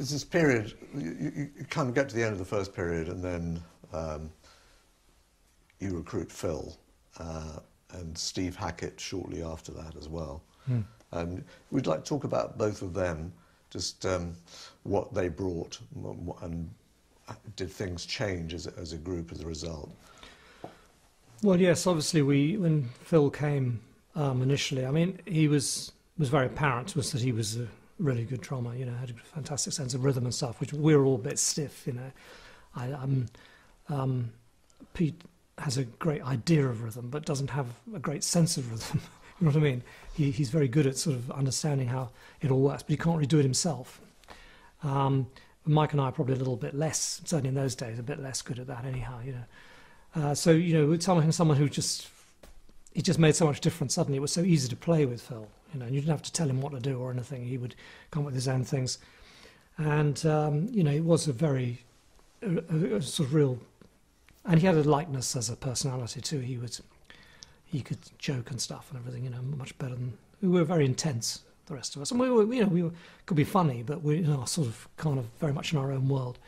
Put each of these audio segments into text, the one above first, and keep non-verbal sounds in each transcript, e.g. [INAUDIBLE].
there's this period, you, you, kind of get to the end of the first period and then um, you recruit Phil uh, and Steve Hackett shortly after that as well. Hmm. And we'd like to talk about both of them, just um, what they brought and did things change as, as a group as a result? Well, yes, obviously we when Phil came um, initially, I mean, he was was very apparent to us that he was a really good drummer. You know, had a fantastic sense of rhythm and stuff, which we're all a bit stiff. You know, I, am um, Pete has a great idea of rhythm, but doesn't have a great sense of rhythm. [LAUGHS] you know what I mean? He, he's very good at sort of understanding how it all works, but he can't really do it himself. Um, Mike and I are probably a little bit less, certainly in those days, a bit less good at that anyhow, you know. Uh, so, you know, someone, someone who just, he just made so much difference suddenly. It was so easy to play with Phil, you know, you didn't have to tell him what to do or anything. He would come up with his own things. And, um, you know, it was a very, a, a, a sort of real, and he had a likeness as a personality too. He was, he could joke and stuff and everything, you know, much better than, we were very intense the rest of us. And we were, you know, we were, could be funny, but we you know, sort of kind of very much in our own world.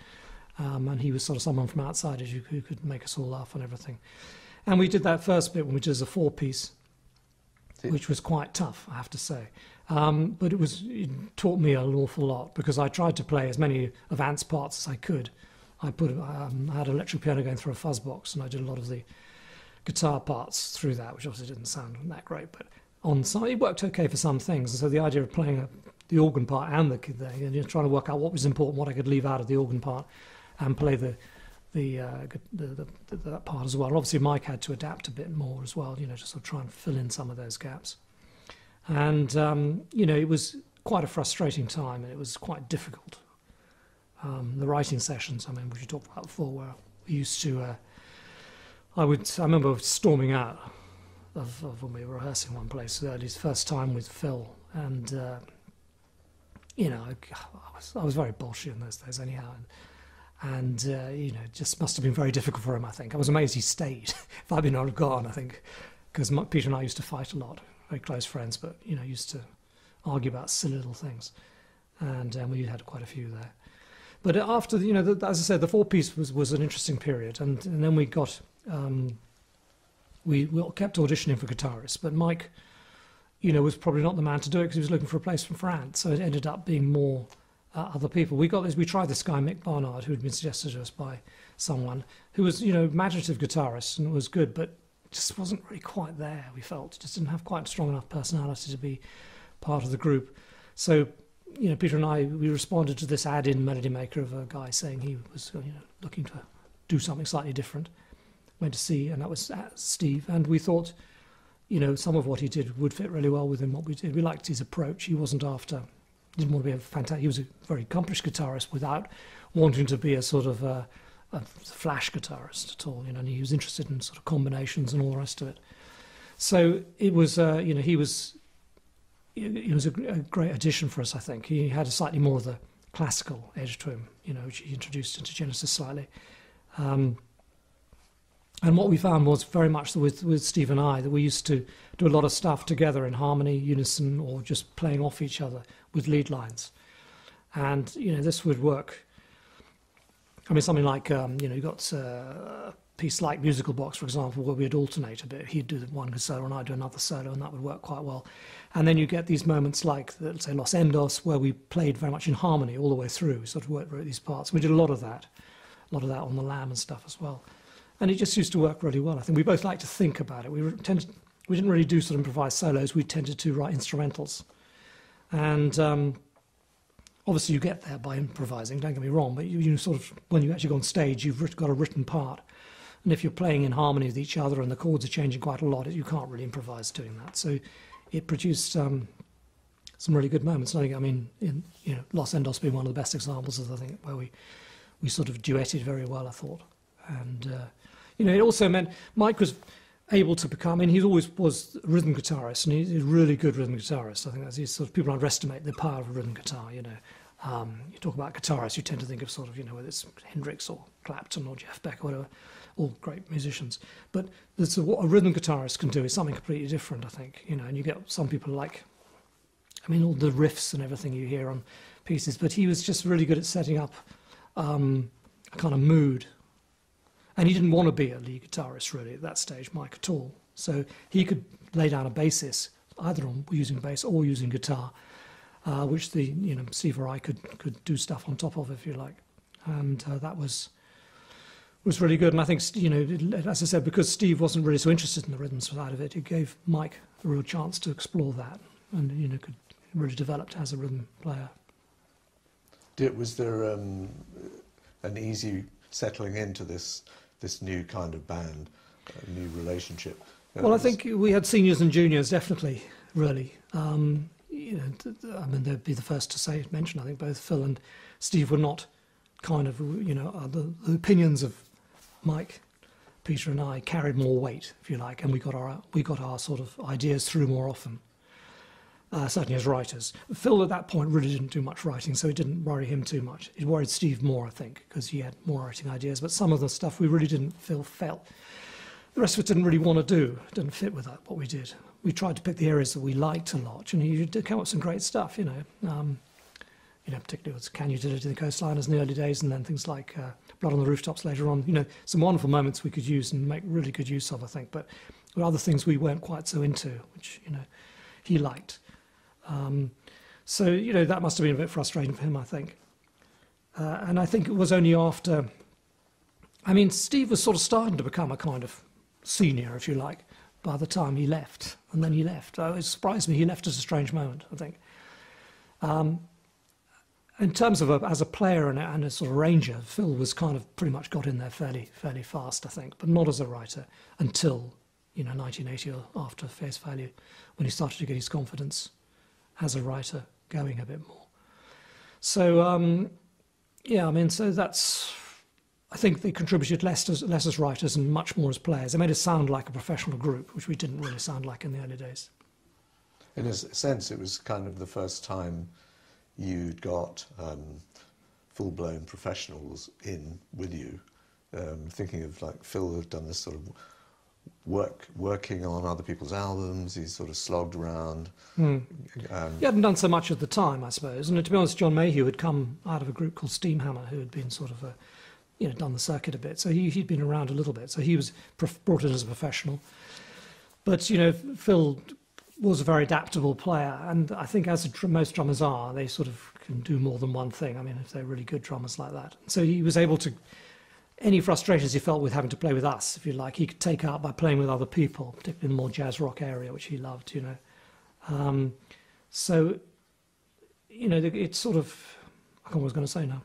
Um, and he was sort of someone from outside who, who could make us all laugh and everything. And we did that first bit, when which is a four piece, which was quite tough, I have to say. Um, but it was it taught me an awful lot because I tried to play as many of Ant's parts as I could. I put um, I had an electric piano going through a fuzz box, and I did a lot of the guitar parts through that, which obviously didn't sound that great. But on some. It worked okay for some things. And so the idea of playing a, the organ part and the, the you trying to work out what was important, what I could leave out of the organ part, and play the the, uh, the, the, the, that part as well. Obviously, Mike had to adapt a bit more as well, you know, to sort of try and fill in some of those gaps. And um, you know, it was quite a frustrating time, and it was quite difficult. Um, the writing sessions, I mean, which you talked about before, where we used to. Uh, I would. I remember storming out of, of when we were rehearsing one place. Uh, his first time with Phil, and uh, you know, I, I, was I was very bullshit in those days anyhow, and, and uh, you know, it just must have been very difficult for him. I think I was amazed he stayed. [LAUGHS] if I'd been on gone, I think, because Peter and I used to fight a lot, very close friends, but you know, used to argue about silly little things, and um, we had quite a few there. But after, you know, the, as I said, the four piece was, was an interesting period, and, and then we got um, we, we kept auditioning for guitarists, but Mike, you know, was probably not the man to do it because he was looking for a place for France, So it ended up being more uh, other people. We got this. We tried this guy Mick Barnard, who had been suggested to us by someone who was, you know, imaginative guitarist and was good, but just wasn't really quite there. We felt just didn't have quite strong enough personality to be part of the group. So, you know, Peter and I we responded to this ad in Melody Maker of a guy saying he was, you know, looking to do something slightly different went to see, and that was uh, Steve. And we thought, you know, some of what he did would fit really well within what we did. We liked his approach. He wasn't after, didn't want to be a fantastic. He was a very accomplished guitarist without wanting to be a sort of a, a flash guitarist at all. You know, and he was interested in sort of combinations and all the rest of it. So it was, uh, you know, he was. He was a, a great addition for us, I think. He had a slightly more of the classical edge to him, you know, which he introduced into Genesis slightly. Um, and what we found was very much with, with Steve and I that we used to do a lot of stuff together in harmony, unison, or just playing off each other with lead lines. And, you know, this would work. I mean, something like, um, you know, you've got uh, a piece like Musical Box, for example, where we'd alternate a bit. He'd do one solo and I'd do another solo, and that would work quite well. And then you get these moments like, let's say, Los Endos, where we played very much in harmony all the way through. We sort of worked through these parts. We did a lot of that, a lot of that on the Lamb and stuff as well and it just used to work really well. I think we both like to think about it. We tended, we didn't really do sort of improvised solos. We tended to write instrumentals, and um, obviously you get there by improvising. Don't get me wrong, but you, you sort of when you actually go on stage, you've got a written part, and if you're playing in harmony with each other and the chords are changing quite a lot, you can't really improvise doing that. So it produced um, some really good moments. I mean, in, you know, Los Endos being one of the best examples of I think where we we sort of duetted very well. I thought, and uh, you know, it also meant Mike was able to become, I mean, he always was a rhythm guitarist, and he's a really good rhythm guitarist. I think that's sort of people underestimate the power of a rhythm guitar. You know, um, you talk about guitarists, you tend to think of sort of, you know, whether it's Hendrix or Clapton or Jeff Beck or whatever, all great musicians. But what a rhythm guitarist can do is something completely different. I think, you know, and you get some people like I mean, all the riffs and everything you hear on pieces, but he was just really good at setting up um, a kind of mood. And he didn't want to be a lead guitarist really at that stage, Mike, at all. So he could lay down a basis, either on using bass or using guitar, uh, which the you know Steve or I could could do stuff on top of, if you like, and uh, that was was really good. And I think you know, as I said, because Steve wasn't really so interested in the rhythm side of it, it gave Mike a real chance to explore that, and you know, could really developed as a rhythm player. Did, was there um, an easy settling into this this new kind of band, new relationship? Well, I think we had seniors and juniors definitely, really. Um, you know, I mean, they'd be the first to say mention. I think both Phil and Steve were not kind of, you know, uh, the, the opinions of Mike, Peter, and I carried more weight, if you like, and we got our we got our sort of ideas through more often. Uh, certainly as writers. Phil at that point really didn't do much writing, so it didn't worry him too much. It worried Steve more, I think, because he had more writing ideas. But some of the stuff we really didn't feel felt the rest of it didn't really want to do. Didn't fit with that, what we did. We tried to pick the areas that we liked a lot, and you did come up with some great stuff, you know. Um, you know, particularly with Can Utility the Coastliners in the early days, and then things like uh, Blood on the Rooftops later on. You know, some wonderful moments we could use and make really good use of, I think. But there were other things we weren't quite so into, which, you know, he liked. Um, so, you know, that must have been a bit frustrating for him, I think. Uh, and I think it was only after. I mean, Steve was sort of starting to become a kind of senior, if you like, by the time he left. And then he left. Oh, it surprised me. He left at a strange moment, I think. Um, in terms of a, as a player and a, and a, sort of ranger, Phil was kind of pretty much got in there fairly fairly fast, I think, but not as a writer until you know 1980 or after Face Value, when he started to get his confidence as a writer going a bit more. So um, yeah, I mean, so that's I think they contributed less as, less as writers and much more as players. They made us sound like a professional group, which we didn't really sound like in the early days. In a sense, it was kind of the first time you'd got um, full-blown professionals in with you. Um, thinking of like Phil had done this sort of work, working on other people's albums. He's sort of slogged around. Mm. Um, he hadn't done so much at the time, I suppose. And to be honest, John Mayhew had come out of a group called Steamhammer, who had been sort of a you know, done the circuit a bit. So he, he'd been around a little bit. So he was brought in as a professional. But, you know, Phil was a very adaptable player. And I think as most drummers are, they sort of can do more than one thing. I mean, if they're really good drummers like that. So he was able to, any frustrations he felt with having to play with us, if you like, he could take out by playing with other people, particularly in the more jazz rock area, which he loved, you know. Um, so, you know, it's sort of, I can't what I was going to say now.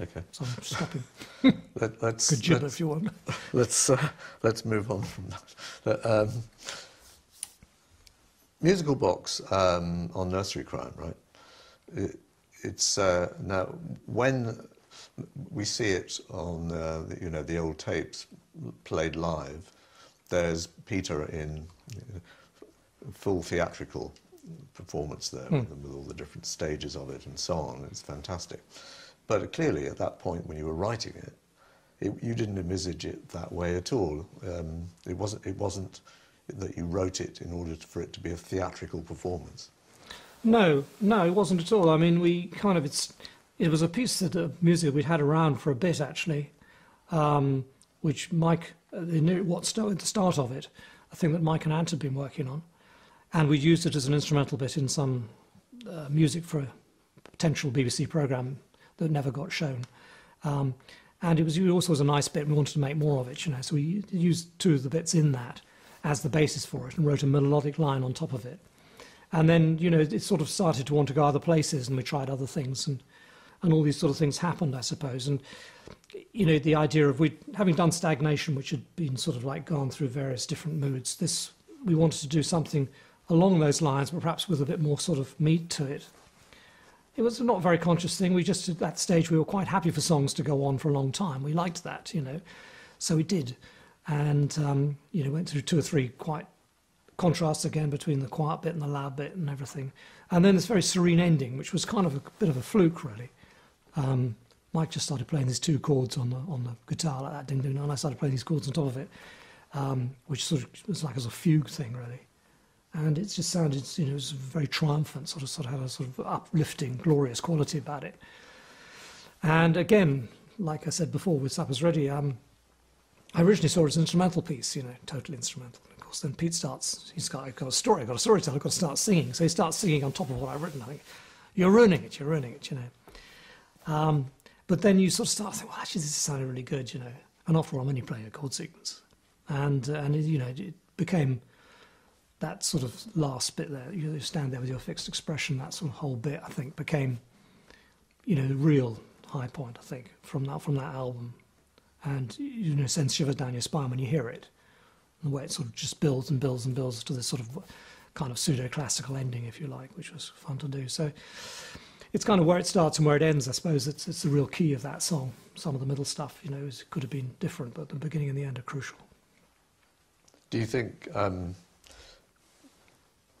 Okay. So I'm stopping. [LAUGHS] Let, job if you want. [LAUGHS] Let's uh, let's move on from that. Um, musical box um, on Nursery Cryme, right? It, it's uh, now when we see it on uh, the, you know the old tapes played live. There's Peter in full theatrical performance there hmm. with, with all the different stages of it and so on. It's fantastic. But clearly, at that point, when you were writing it, it you didn't envisage it that way at all. Um, it wasn't. It wasn't that you wrote it in order to, for it to be a theatrical performance. No, no, it wasn't at all. I mean, we kind of it's. It was a piece of uh, music we'd had around for a bit actually, um, which Mike, uh, they knew what started the start of it, a thing that Mike and Ant had been working on, and we used it as an instrumental bit in some uh, music for a potential BBC program that never got shown. Um, and it was it also was a nice bit. We wanted to make more of it, you know. So we used two of the bits in that as the basis for it, and wrote a melodic line on top of it. And then you know it sort of started to want to go other places, and we tried other things, and and all these sort of things happened, I suppose. And you know the idea of we having done stagnation, which had been sort of like gone through various different moods. This we wanted to do something along those lines, but perhaps with a bit more sort of meat to it it was not a very conscious thing. We just, at that stage, we were quite happy for songs to go on for a long time. We liked that, you know. So we did. And, um, you know, went through two or three quite contrasts again between the quiet bit and the loud bit and everything. And then this very serene ending, which was kind of a bit of a fluke, really. Um, Mike just started playing these two chords on the, on the guitar like that, ding, ding, and I started playing these chords on top of it, um, which sort of was like as a fugue thing, really. and it just sounded, you know, it was very triumphant, sort of, sort of had a sort of uplifting, glorious quality about it. And again, like I said before with Supper's Ready, um, I originally saw it as an instrumental piece, you know, totally instrumental. Of course, then Pete starts, he's got, I've got a story, I've got a storyteller, I've got to start singing. So he starts singing on top of what I've written. I think, you're ruining it, you're ruining it, you know. Um, but then you sort of start thinking, well, actually, this is sounding really good, you know. And after all, I'm only playing a chord sequence. And, uh, and it, you know, it became that sort of last bit there. You stand there with your fixed expression, that sort of whole bit, I think, became, you know, the real high point, I think, from that, from that album. And, you know, sends shivers down your spine when you hear it. And The way it sort of just builds and builds and builds to this sort of kind of pseudo classical ending, if you like, which was fun to do. So it's kind of where it starts and where it ends. I suppose it's it's the real key of that song. Some of the middle stuff, you know, is, could have been different, but the beginning and the end are crucial. Do you think um,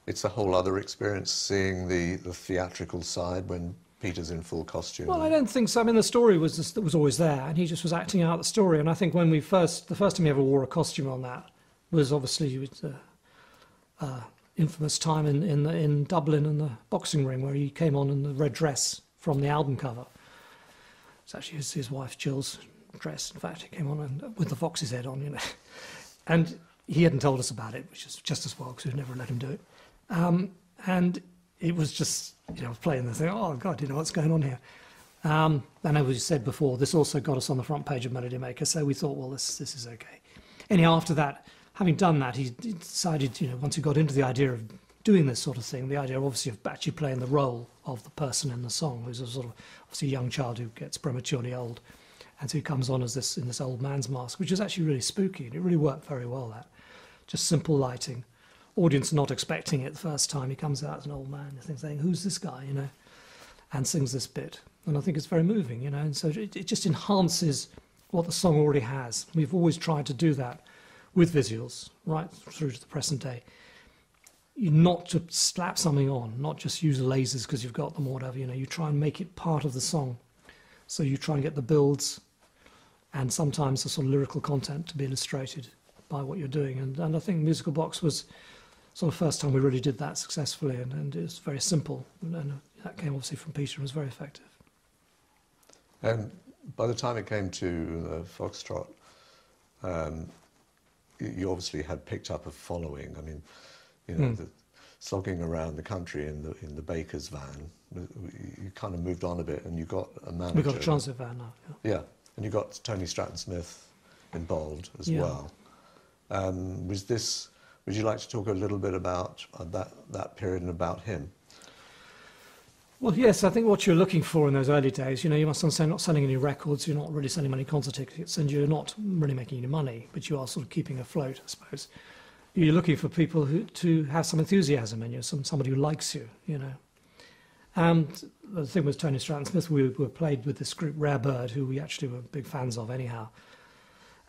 it's a whole other experience seeing the, the theatrical side when Peter's in full costume? Well, I don't think so. I mean, the story was just, was always there, and he just was acting out the story. And I think when we first, the first time he ever wore a costume on that was obviously was, uh, uh, infamous time in, in, in Dublin in the boxing ring where he came on in the red dress from the album cover. It's actually his, his wife Jill's dress. In fact, he came on and, with the fox's head on, you know. [LAUGHS] And he hadn't told us about it, which is just as well because we'd never let him do it. Um, and it was just, you know, playing the thing, oh, God, you know, what's going on here? Um, and as we said before, this also got us on the front page of Melody Maker, so we thought, well, this, this is okay. Anyhow, after that, having done that, he decided, you know, once he got into the idea of doing this sort of thing, the idea obviously of actually playing the role of the person in the song, who's a sort of obviously a young child who gets prematurely old, and so he comes on as this in this old man's mask, which is actually really spooky, and it really worked very well. That just simple lighting, audience not expecting it the first time he comes out as an old man, saying, "Who's this guy?" you know, and sings this bit, and I think it's very moving, you know, and so it, it just enhances what the song already has. We've always tried to do that with visuals right through to the present day. You not to slap something on, not just use lasers because you've got them or whatever. You know, you try and make it part of the song. So you try and get the builds and sometimes the sort of lyrical content to be illustrated by what you're doing. And, and I think Musical Box was sort of the first time we really did that successfully, and, and it was very simple. And, and that came obviously from Peter and was very effective. And by the time it came to uh, Foxtrot, um, you obviously had picked up a following. I mean, you know, mm. the, slogging around the country in the in the baker's van, you kind of moved on a bit, and you got a manager. We got a transit van now. Yeah, yeah. and you got Tony Stratton Smith involved as yeah. well. Um, was this? Would you like to talk a little bit about uh, that that period and about him? Well, yes, I think what you're looking for in those early days, you know, you must understand not selling any records, you're not really selling many concert tickets, and you're not really making any money, but you are sort of keeping afloat, I suppose. You're looking for people who to have some enthusiasm in you, some somebody who likes you, you know. And the thing with Tony Stratton Smith, we were played with this group Rare Bird, who we actually were big fans of anyhow.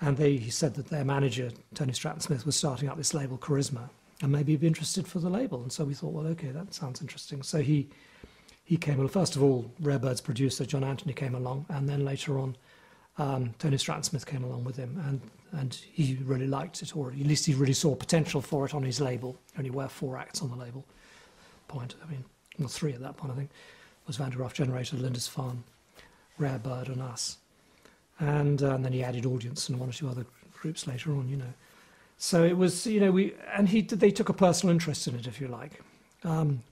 And they he said that their manager, Tony Stratton Smith, was starting up this label Charisma, and maybe he'd be interested for the label. And so we thought, well, okay, that sounds interesting. So he he came along. First of all, Rare Bird's producer John Anthony came along, and then later on, um, Tony Stratton Smith came along with him, and and he really liked it, or at least he really saw potential for it on his label. Only were four acts on the label. Point. I mean, well, three at that point, I think. Was Van der Graaf Generator, Lindisfarne, Rare Bird, and us. And, uh, and then he added Audience and one or two other groups later on, you know. So it was, you know, we and he they took a personal interest in it, if you like. Um,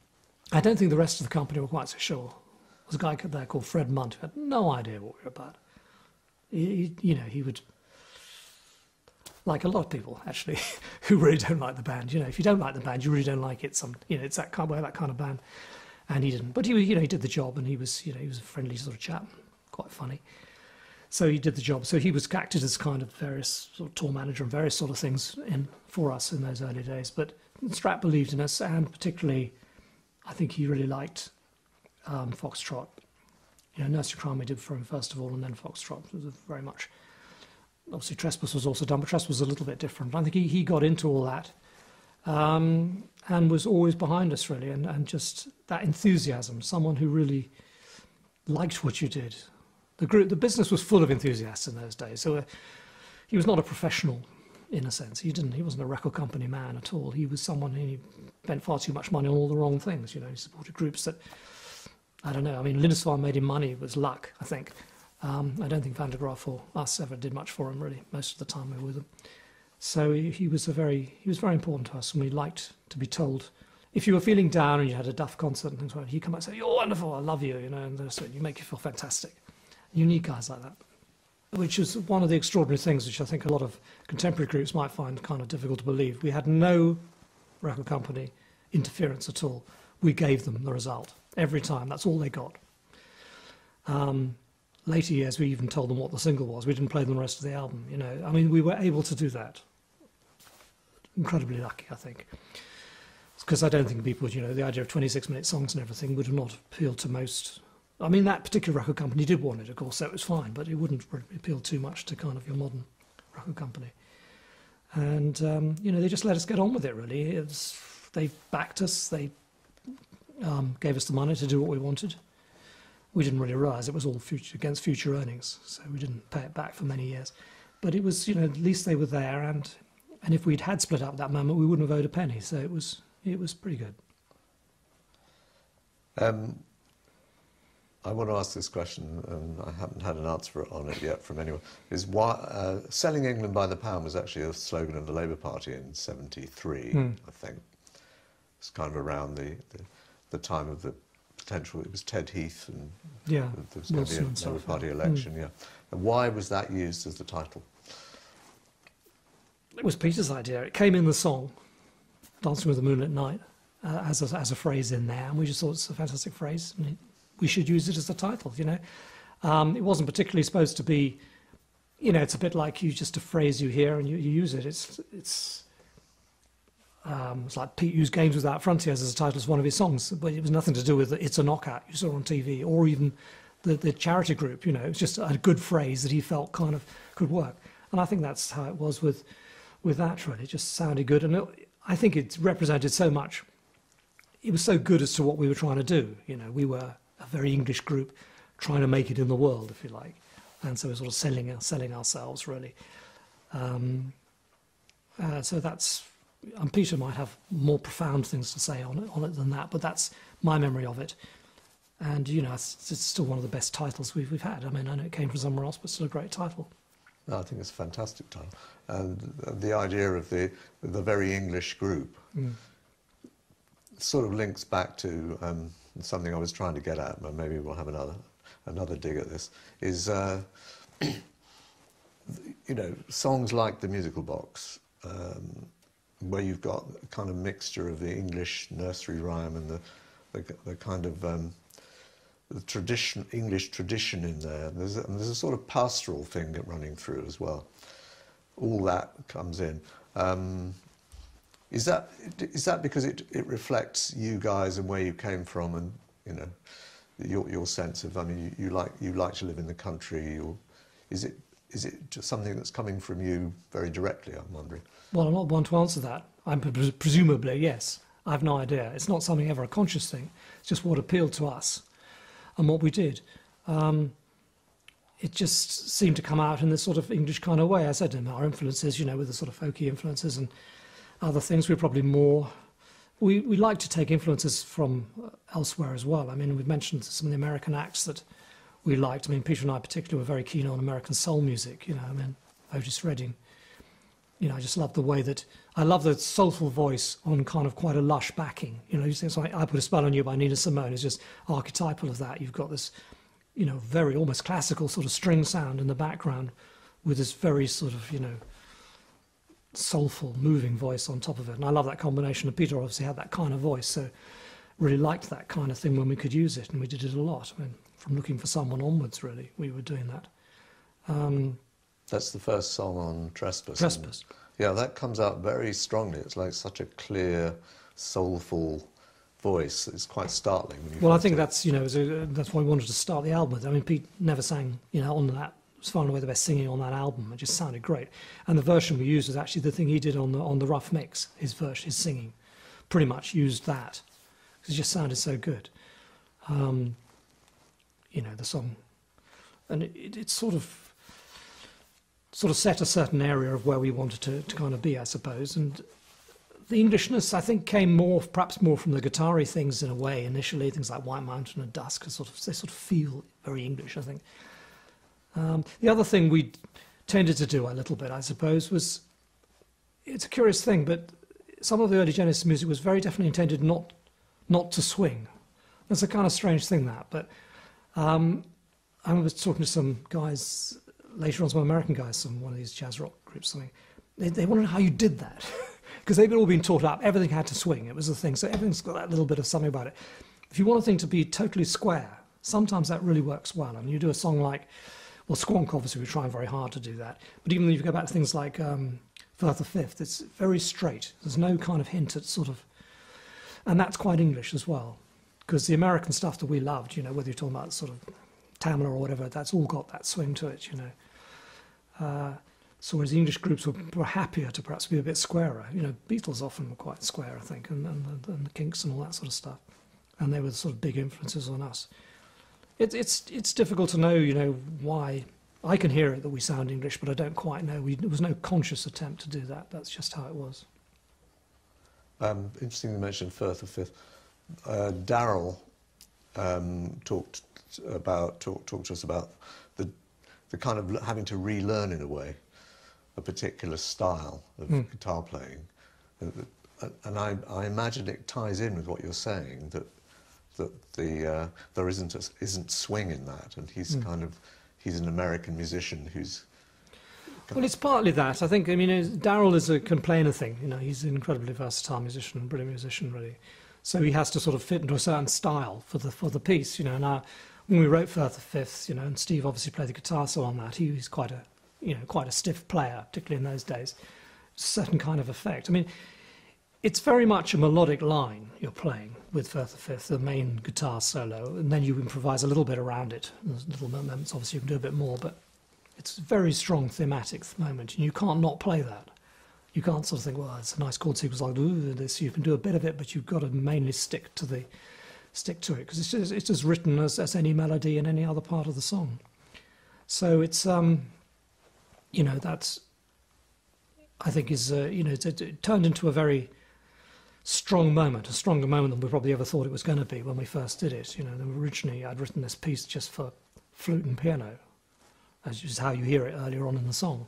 I don't think the rest of the company were quite so sure. There was a guy there called Fred Munt who had no idea what we were about. He, you know, he would, like a lot of people actually, [LAUGHS] who really don't like the band. You know, if you don't like the band, you really don't like it. Some, you know, it's that kind of that kind of band. And he didn't, but he, you know, he did the job, and he was, you know, he was a friendly sort of chap, quite funny. So he did the job. So he was acted as kind of various sort of tour manager and various sort of things in for us in those early days. But Strat believed in us, and particularly I think he really liked um, Foxtrot. You know, Nursery Cryme we did for him first of all, and then Foxtrot was very much. Obviously, Trespass was also done, but Trespass was a little bit different. I think he, he got into all that um, and was always behind us, really, and, and just that enthusiasm, someone who really liked what you did. The group, the business was full of enthusiasts in those days. So uh, he was not a professional in a sense. He didn't. He wasn't a record company man at all. He was someone who spent far too much money on all the wrong things. You know, he supported groups that I don't know. I mean, Lindisfarne made him money. It was luck, I think. Um, I don't think Van der Graaf or us ever did much for him really. Most of the time we were with him. So he, he was a very he was very important to us, and we liked to be told. If you were feeling down and you had a Duff concert and things like that, he'd come out and say, "You're wonderful, I love you," you know, and you make you feel fantastic. You need guys like that which is one of the extraordinary things which I think a lot of contemporary groups might find kind of difficult to believe. We had no record company interference at all. We gave them the result every time. That's all they got. Um, later years, we even told them what the single was. We didn't play them the rest of the album. You know, I mean, we were able to do that. Incredibly lucky, I think. Because I don't think people, you know, the idea of 26-minute songs and everything would not appealed to most I mean, that particular record company did want it, of course, so it was fine, but it wouldn't appeal too much to kind of your modern record company. And, um, you know, they just let us get on with it, really. It was, they backed us, they um, gave us the money to do what we wanted. We didn't really realise it was all future, against future earnings, so we didn't pay it back for many years. But it was, you know, at least they were there, and, and if we'd had split up at that moment, we wouldn't have owed a penny, so it was, it was pretty good. Um, I want to ask this question, and I haven't had an answer on it yet from anyone. Is why uh, selling England by the pound was actually a slogan of the Labour Party in '73, mm. I think. It's kind of around the, the, the time of the potential. It was Ted Heath, and yeah, there was going to be a Labour Party election. Mm. Yeah, and why was that used as the title? It was Peter's idea. It came in the song, "Dancing with the Moonlit Knight," uh, as a, as a phrase in there, and we just thought it's a fantastic phrase we should use it as a title, you know. Um, it wasn't particularly supposed to be, you know, it's a bit like you just a phrase you hear and you, you use it. It's, it's, um, it's like Pete used Games Without Frontiers as a title of one of his songs, but it was nothing to do with It's a Knockout you saw on TV or even the, the charity group, you know, it's just a good phrase that he felt kind of could work. And I think that's how it was with, with that, really. It just sounded good. And it, I think it represented so much. It was so good as to what we were trying to do. You know, we were a very English group trying to make it in the world, if you like. And so we're sort of selling, selling ourselves, really. Um, uh, so that's, and Peter might have more profound things to say on it, on it than that, but that's my memory of it. And, you know, it's, it's still one of the best titles we've, we've had. I mean, I know it came from somewhere else, but still a great title. No, I think it's a fantastic title. And the idea of the, the very English group mm. sort of links back to um, something I was trying to get at, but maybe we'll have another another dig at this, is, uh, [CLEARS THROAT] you know, songs like The Musical Box, um, where you've got a kind of mixture of the English nursery rhyme and the, the, the kind of um, the tradition, English tradition in there. There's a, there's a sort of pastoral thing running through as well. All that comes in. Um, is that is that because it, it reflects you guys and where you came from and you know your your sense of I mean you, you like you like to live in the country or is it is it just something that's coming from you very directly? I'm wondering. Well, I'm not one to answer that. I'm pre presumably yes. I have no idea. It's not something ever a conscious thing. It's just what appealed to us and what we did. Um, it just seemed to come out in this sort of English kind of way. I said in our influences, you know, with the sort of folky influences and other things. We're probably more. We, we like to take influences from uh, elsewhere as well. I mean, we've mentioned some of the American acts that we liked. I mean, Peter and I particularly were very keen on American soul music. You know, I mean, Otis Redding. You know, I just love the way that I love the soulful voice on kind of quite a lush backing. You know, you think like "I Put a Spell on You" by Nina Simone is just archetypal of that. You've got this, you know, very almost classical sort of string sound in the background, with this very sort of you know soulful, moving voice on top of it. And I love that combination. And Peter obviously had that kind of voice, so really liked that kind of thing when we could use it, and we did it a lot. I mean, from looking for someone onwards, really, we were doing that. Um, That's the first song on Trespass. Trespass. yeah, that comes out very strongly. It's like such a clear, soulful voice. It's quite startling. well, I think it. that's you know a, that's why we wanted to start the album with. I mean, Pete never sang you know on that was far and away the best singing on that album. It just sounded great. And the version we used was actually the thing he did on the on the rough mix. His version, his singing, pretty much used that because it just sounded so good. Um, you know the song, and it, it, it's sort of sort of set a certain area of where we wanted to, to kind of be, I suppose. And the Englishness, I think, came more, perhaps more from the guitar things in a way initially. Things like White Mountain and Dusk, sort of, they sort of feel very English, I think. Um, the other thing we tended to do a little bit, I suppose, was it's a curious thing, but some of the early Genesis music was very definitely intended not not to swing. That's a kind of strange thing, that. But um, I was talking to some guys later on, some American guys, some one of these jazz rock groups, something. They, they wanted how you did that. [LAUGHS] Because they'd all been taught up, everything had to swing. It was the thing. So everything's got that little bit of something about it. If you want a thing to be totally square, sometimes that really works well. And you do a song like, well, Squonk, obviously, we're trying very hard to do that. But even if you go back to things like um, Firth of Fifth, it's very straight. There's no kind of hint at sort of. And that's quite English as well. Because the American stuff that we loved, you know, whether you're talking about sort of Tamla or whatever, that's all got that swing to it, you know. Uh, so whereas English groups were, were happier to perhaps be a bit squarer. You know, Beatles often were quite square, I think, and, and, and the Kinks and all that sort of stuff. And they were sort of big influences on us. It, it's, it's difficult to know, you know, why. I can hear it that we sound English, but I don't quite know. We, there was no conscious attempt to do that. That's just how it was. Um, interesting you mentioned Firth of Fifth. Uh, Daryl um, talked about talk, talked to us about the the kind of having to relearn in a way a particular style of mm. guitar playing, and, and I, I, imagine it ties in with what you're saying that that the uh, there isn't a, isn't swing in that, and he's mm. kind of he's an American musician who's well, it's partly that. I think, I mean, Daryl is a complainer thing. You know, he's an incredibly versatile musician, brilliant musician, really. So he has to sort of fit into a certain style for the for the piece, you know. And when we wrote Firth of Fifth, you know, and Steve obviously played the guitar so on that, he was quite a, you know, quite a stiff player, particularly in those days. Certain kind of effect. I mean, it's very much a melodic line you're playing with Firth of Fifth, the main guitar solo, and then you improvise a little bit around it. There's little moments, obviously, you can do a bit more, but it's a very strong thematic moment, and you can't not play that. You can't sort of think, well, it's a nice chord sequence like this. You can do a bit of it, but you've got to mainly stick to the stick to it because it's just, it's as written as, as any melody in any other part of the song. So it's um, you know that's I think is uh, you know it, it turned into a very strong moment, a stronger moment than we probably ever thought it was going to be when we first did it. You know, originally I'd written this piece just for flute and piano, as is how you hear it earlier on in the song.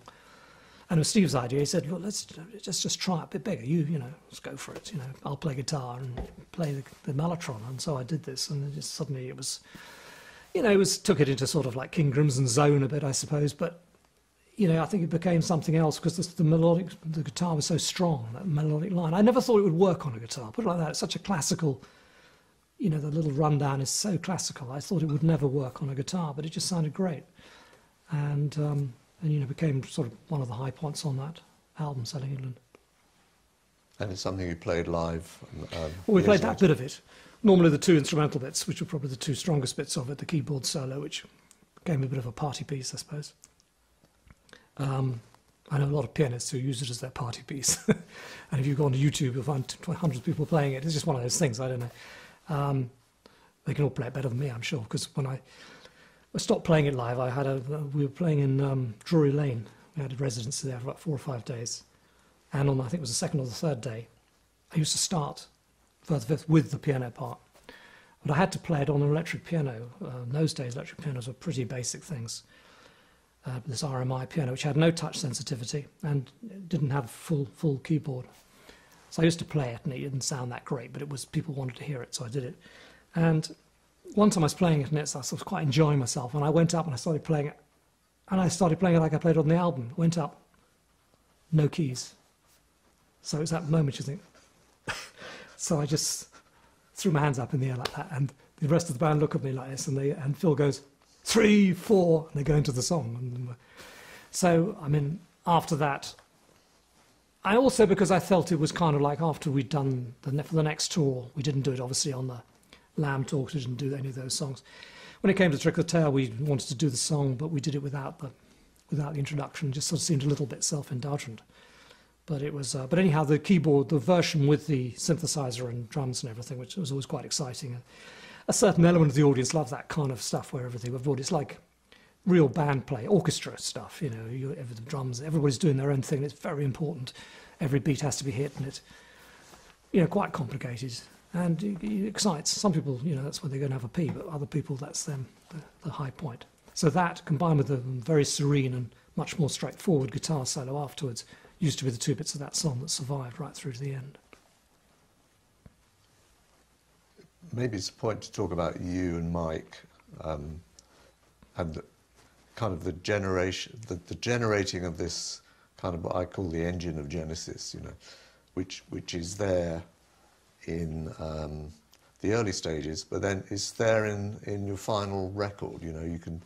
And it was Steve's idea. He said, "Look, let's just just try it a bit bigger. You you know, let's go for it. You know, I'll play guitar and play the, the mellotron." And so I did this, and then just suddenly it was, you know, it was took it into sort of like King Crimson zone a bit, I suppose. But you know, I think it became something else because the, the melodic, the guitar was so strong, that melodic line. I never thought it would work on a guitar. Put it like that. It's such a classical. You know, the little rundown is so classical. I thought it would never work on a guitar, but it just sounded great. And um, and you know became sort of one of the high points on that album, Selling England. And it's something you played live. Um, well, we played that bit of it. Normally the two instrumental bits, which were probably the two strongest bits of it, the keyboard solo, which gave me a bit of a party piece, I suppose. Um, I know a lot of pianists who use it as their party piece. [LAUGHS] and if you go onto YouTube, you'll find hundreds of people playing it. It's just one of those things, I don't know. Um, they can all play it better than me, I'm sure, because when I stopped playing it live. I had a we were playing in um, Drury Lane. We had a residency there for about four or five days, and on I think it was the second or the third day, I used to start Firth of Fifth with the piano part, but I had to play it on an electric piano. Uh, in those days, electric pianos were pretty basic things. Uh, this RMI piano, which had no touch sensitivity and didn't have full full keyboard. So I used to play it, and it didn't sound that great, but it was people wanted to hear it, so I did it. And one time I was playing it and it's, I was quite enjoying myself, and I went up and I started playing it, and I started playing it like I played on the album. Went up, no keys. So it's that moment you think. [LAUGHS] so I just threw my hands up in the air like that, and the rest of the band look at me like this, and they and Phil goes three, four, and they go into the song. So I mean, after that, I also because I felt it was kind of like after we'd done the for the next tour, we didn't do it obviously on the Lamb Talk we didn't do any of those songs. When it came to Trick of the Tail, we wanted to do the song, but we did it without the without the introduction. It just sort of seemed a little bit self-indulgent. But it was. Uh, but anyhow, the keyboard, the version with the synthesizer and drums and everything, which was always quite exciting. A certain element of the audience loves that kind of stuff where everything. It's like real band play, orchestra stuff. You know, you, the drums, everybody's doing their own thing. It's very important. Every beat has to be hit, and it's you know quite complicated and it, it excites some people. You know, that's when they're going to have a pee, but other people, that's them the, the high point. So that combined with the very serene and much more straightforward guitar solo afterwards used to be the two bits of that song that survived right through to the end. Maybe it's a point to talk about you and Mike um, and the, kind of the generation, the, the generating of this kind of what I call the engine of Genesis, you know, which which is there in um, the early stages, but then is there in, in your final record. You know, you can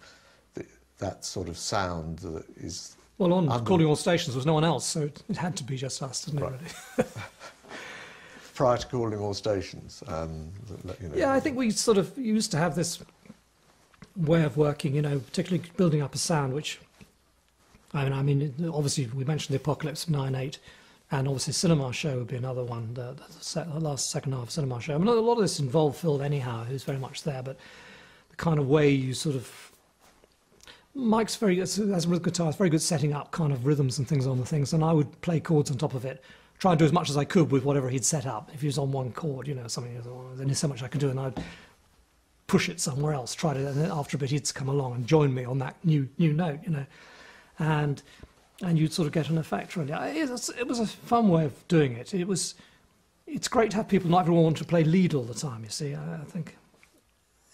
th- that sort of sound that is. Well, on under- calling all stations, there was no one else, so it had to be just us, didn't right. it? Really? [LAUGHS] Prior to calling all stations, um, you know, yeah, I think we sort of used to have this way of working. You know, particularly building up a sound, which I mean, I mean, obviously we mentioned the apocalypse of nine eight and obviously cinema show would be another one the, the, the, last second half of cinema show i mean a lot of this involved phil anyhow who's very much there but the kind of way you sort of mike's very as, with guitar it's very good setting up kind of rhythms and things on the things and i would play chords on top of it try and do as much as i could with whatever he'd set up if he was on one chord you know something then there's so much i could do and i'd push it somewhere else try to and then after a bit he'd come along and join me on that new new note you know and and you'd sort of get an effect really. It was, a fun way of doing it. It was, it's great to have people, not everyone want to play lead all the time, you see. I, think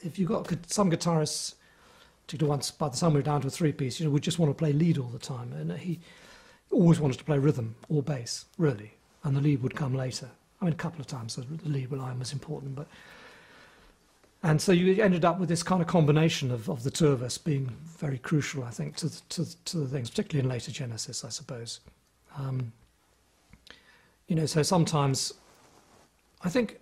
if you've got some guitarists, particularly once by the time we were down to a three piece, you know, would just want to play lead all the time. And he always wanted to play rhythm or bass, really. And the lead would come later. I mean, a couple of times the lead line was important, but and so you ended up with this kind of combination of, of the two of us being very crucial, I think, to the, to, to the things, particularly in later Genesis, I suppose. Um, you know, so sometimes, I think,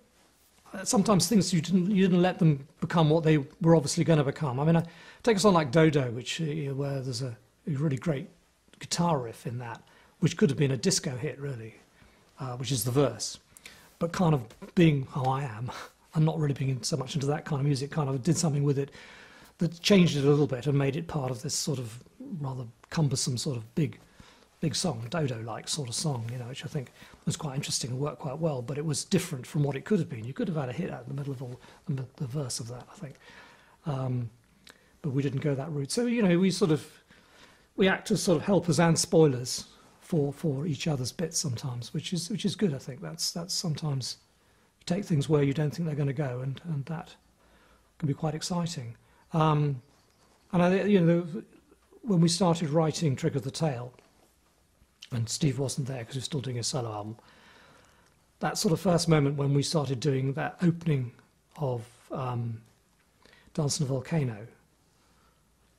uh, sometimes things you didn't you didn't let them become what they were obviously going to become. I mean, I, take a song like Dodo, which uh, where there's a, a, really great guitar riff in that, which could have been a disco hit, really, uh, which is the verse, but kind of being how I am. [LAUGHS] and not really being so much into that kind of music, kind of did something with it that changed it a little bit and made it part of this sort of rather cumbersome sort of big, big song, Dodo-like sort of song, you know, which I think was quite interesting and worked quite well. But it was different from what it could have been. You could have had a hit out in the middle of all the, the verse of that, I think. Um, but we didn't go that route. So you know, we sort of we act as sort of helpers and spoilers for for each other's bits sometimes, which is which is good. I think that's that's sometimes you take things where you don't think they're going to go, and, and that can be quite exciting. Um, and I, you know, when we started writing Trick of the Tail, and Steve wasn't there because he was still doing his solo album, that sort of first moment when we started doing that opening of um, Dance on a Volcano,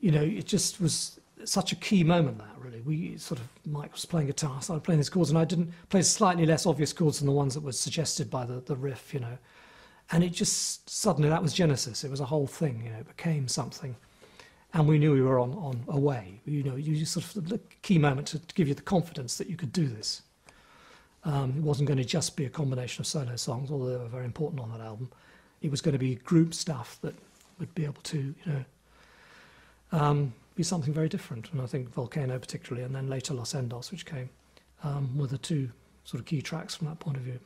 you know, it just was such a key moment that really we sort of Mike was playing guitar, I started playing these chords, and I didn't play slightly less obvious chords than the ones that were suggested by the, the riff, you know. And it just suddenly that was Genesis. It was a whole thing, you know. It became something, and we knew we were on on a way. You know, you sort of the key moment to, to give you the confidence that you could do this. Um, it wasn't going to just be a combination of solo songs, although they were very important on that album. It was going to be group stuff that would be able to, you know. Um, be something very different. And I think Volcano particularly, and then later Los Endos, which came, um, were the two sort of key tracks from that point of view.